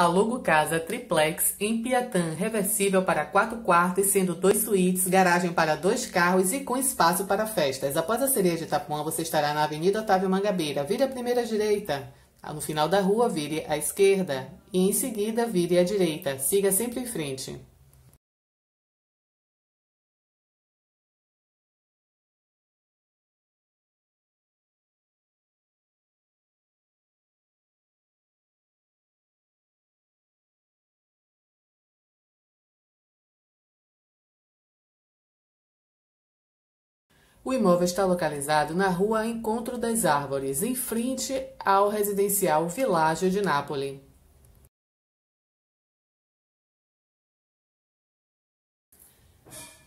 Alugo casa triplex em Piatã, reversível para quatro quartos, sendo dois suítes, garagem para dois carros e com espaço para festas. Após a Sereia de Itapuã, você estará na Avenida Otávio Mangabeira. Vire a primeira direita. No final da rua, vire à esquerda. E em seguida, vire à direita. Siga sempre em frente. O imóvel está localizado na rua Encontro das Árvores, em frente ao residencial Világio de Nápoles.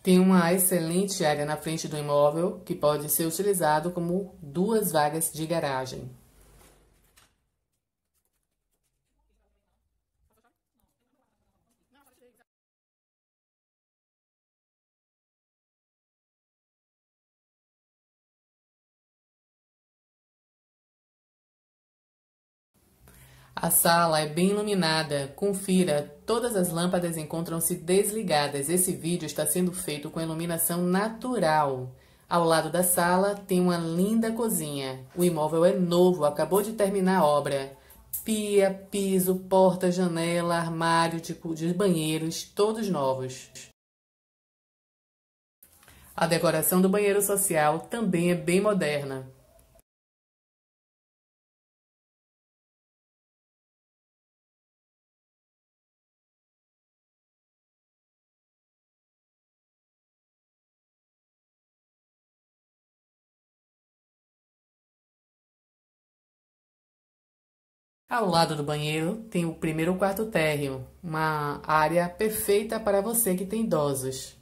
Tem uma excelente área na frente do imóvel que pode ser utilizado como duas vagas de garagem. A sala é bem iluminada. Confira, todas as lâmpadas encontram-se desligadas. Esse vídeo está sendo feito com iluminação natural. Ao lado da sala tem uma linda cozinha. O imóvel é novo, acabou de terminar a obra. Pia, piso, porta, janela, armário de, de banheiros, todos novos. A decoração do banheiro social também é bem moderna. Ao lado do banheiro tem o primeiro quarto térreo, uma área perfeita para você que tem idosos.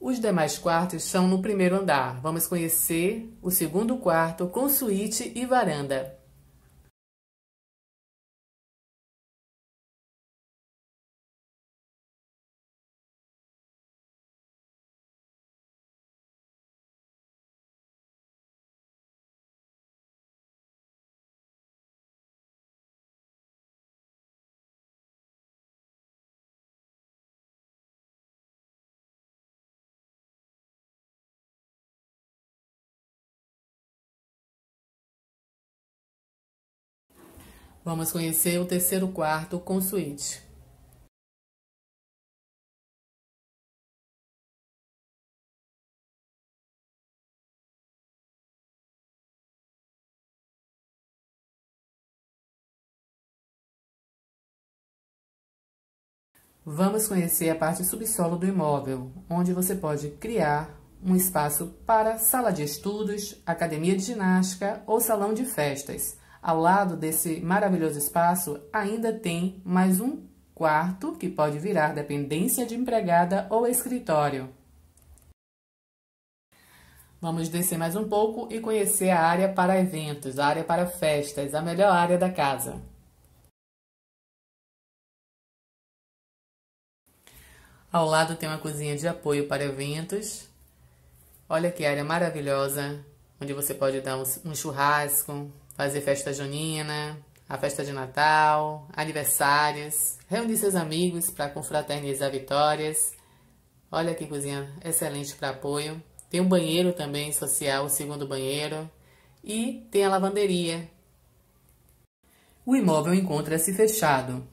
Os demais quartos são no primeiro andar. Vamos conhecer o segundo quarto com suíte e varanda. Vamos conhecer o terceiro quarto com suíte. Vamos conhecer a parte subsolo do imóvel, onde você pode criar um espaço para sala de estudos, academia de ginástica ou salão de festas. Ao lado desse maravilhoso espaço, ainda tem mais um quarto que pode virar dependência de empregada ou escritório. Vamos descer mais um pouco e conhecer a área para eventos, a área para festas, a melhor área da casa. Ao lado tem uma cozinha de apoio para eventos. Olha que área maravilhosa, onde você pode dar um churrasco, fazer festa junina, a festa de Natal, aniversários, reunir seus amigos para confraternizar vitórias. Olha que cozinha excelente para apoio. Tem um banheiro também social, o segundo banheiro, e tem a lavanderia. O imóvel encontra-se fechado.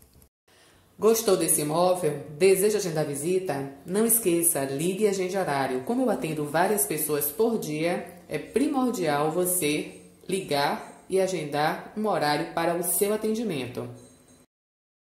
Gostou desse imóvel? Deseja agendar visita? Não esqueça, ligue e agende horário. Como eu atendo várias pessoas por dia, é primordial você ligar e agendar um horário para o seu atendimento.